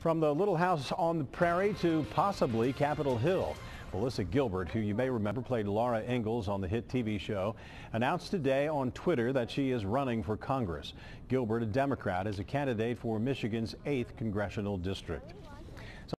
From the little house on the prairie to possibly Capitol Hill. Melissa Gilbert, who you may remember played Laura Ingalls on the hit TV show, announced today on Twitter that she is running for Congress. Gilbert, a Democrat, is a candidate for Michigan's 8th congressional district.